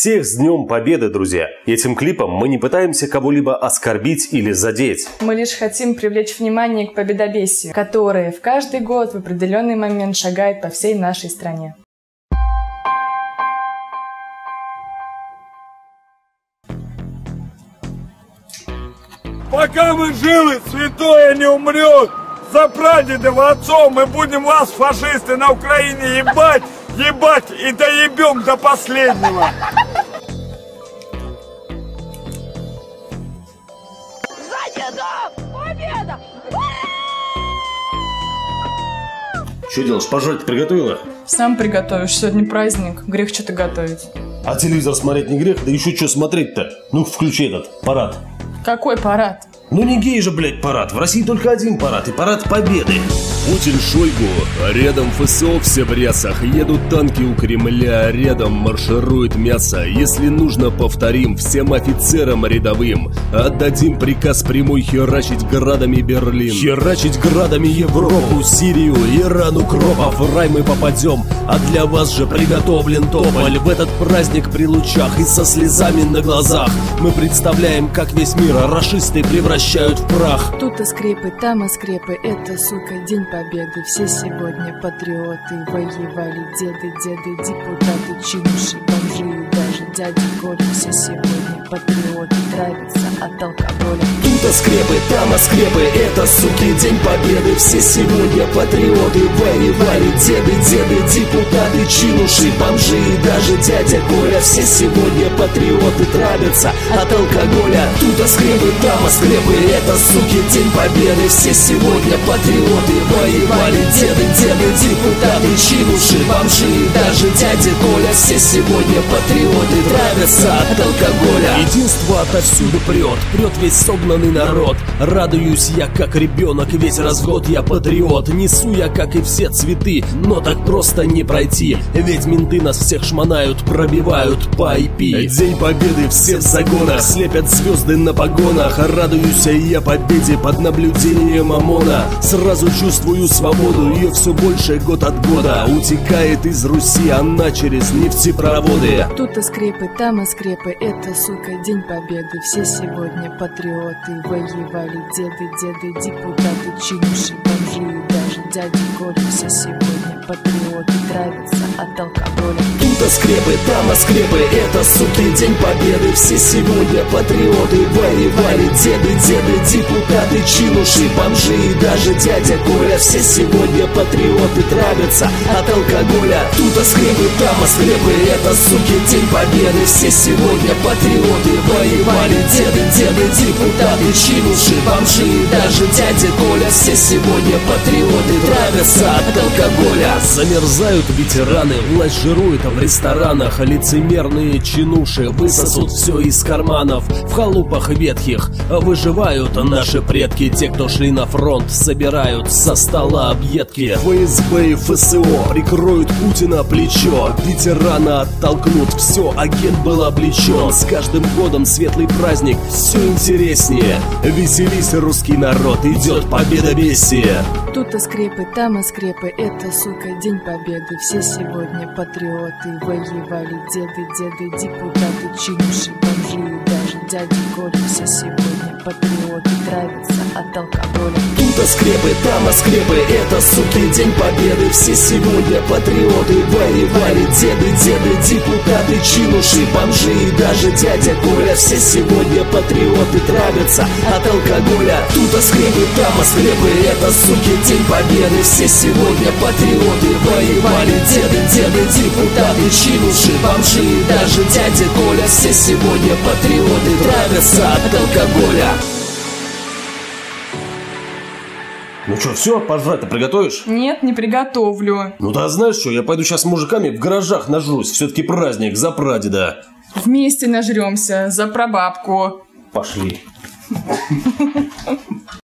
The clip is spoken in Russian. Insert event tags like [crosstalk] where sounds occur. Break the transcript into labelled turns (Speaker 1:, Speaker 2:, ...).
Speaker 1: Всех с Днем Победы, друзья! Этим клипом мы не пытаемся кого-либо оскорбить или задеть.
Speaker 2: Мы лишь хотим привлечь внимание к победобесию, которое в каждый год в определенный момент шагает по всей нашей стране.
Speaker 3: Пока мы живы, святое не умрет. За прадедов отцов мы будем вас, фашисты, на Украине ебать, ебать и доебем до последнего.
Speaker 1: Что делаешь, пожрать приготовила?
Speaker 2: Сам приготовишь, сегодня праздник, грех что-то готовить.
Speaker 1: А телевизор смотреть не грех, да еще что смотреть-то? Ну, включи этот парад.
Speaker 2: Какой парад?
Speaker 1: Ну не гей же, блядь, парад. В России только один парад, и парад Победы.
Speaker 4: Путин Шойгу, рядом ФСО все в рясах. Едут танки у Кремля, рядом марширует мясо. Если нужно, повторим всем офицерам рядовым. Отдадим приказ прямой херачить градами Берлин. Херачить градами Европу, Сирию, Иран, укропов В рай мы попадем, а для вас же приготовлен тополь. В этот праздник при лучах и со слезами на глазах. Мы представляем, как весь мир расисты превращают в прах.
Speaker 5: Тут и скрепы, там и скрепы, это, сука, день победы. Все сегодня патриоты Воевали деды, деды, депутаты Чинуши, бомжи и даже дяди Коля. Все сегодня патриоты Травятся от алкоголя.
Speaker 4: Тут скрепы, там скрепы, это, суки, день победы. Все сегодня патриоты воевали Деды, деды, депутаты, чинуши, бомжи и даже дядя Коля. Все сегодня патриоты травятся от алкоголя. Тут скрепы, там скрепы, это, суки, день победы. Все сегодня патриоты воевали Деды, деды, депутаты, чинуши, бомжи и даже дядя Коля. Все сегодня патриоты травятся от алкоголя Единство отовсюду прет, прет весь согнанный народ. Радуюсь я, как ребенок, весь раз в год я патриот. Несу я, как и все, цветы, но так просто не пройти. Ведь менты нас всех шмонают, пробивают по IP День победы все в загонах, слепят звезды на погонах. Радуюсь я победе под наблюдением ОМОНа. Сразу чувствую свободу, ее все больше год от года. Утекает из Руси она через нефтепроводы.
Speaker 5: Тут и скрепы, там и скрепы, это, сука, день победы. Все сегодня патриоты Воевали деды, деды, депутаты Чинуши, бомжи и даже дяди Коля. Все сегодня патриоты Травятся от алкоголя
Speaker 4: Тут скрепы, там скрепы, это, суки, день победы. Все сегодня патриоты воевали Деды, деды, депутаты, чинуши, бомжи и даже дядя Коля. Все сегодня патриоты травятся от алкоголя. Тут скрепы, там скрепы, это, суки, день победы. Все сегодня патриоты воевали Деды, деды, депутаты, чинуши, бомжи и даже дядя Коля. Все сегодня патриоты травятся от алкоголя. Замерзают ветераны, власть жирует в ресторанах Лицемерные чинуши высосут все из карманов. В халупах ветхих выживают наши предки. Те, кто шли на фронт, собирают со стола объедки. ФСБ и ФСО прикроют Путина плечо. Ветерана оттолкнут, все, агент был облечен С каждым годом светлый праздник все интереснее. Веселись, русский народ, идет победобесие
Speaker 5: Тут и скрепы, там и скрепы, это, сука, день победы. Все сегодня патриоты Воевали деды, деды, депутаты Чинуши, бомжи и даже дяди Коля. Все сегодня патриоты Травятся от алкоголя.
Speaker 4: Тут скрепы, там скрепы, это, суки, день победы. Все сегодня патриоты воевали Деды, деды, депутаты, чинуши, бомжи и даже дядя Коля. Все сегодня патриоты травятся от алкоголя. Тут скрепы, там скрепы, это, суки, день победы. Все сегодня патриоты воевали Деды, деды, депутаты, чинуши, бомжи и даже дядя Коля. Все сегодня патриоты травятся от алкоголя
Speaker 1: Ну что, все, пожрать-то приготовишь?
Speaker 2: Нет, не приготовлю.
Speaker 1: Ну да знаешь что, я пойду сейчас с мужиками в гаражах нажрусь. Все-таки праздник за прадеда.
Speaker 2: Вместе нажремся за прабабку.
Speaker 1: Пошли. [laughs]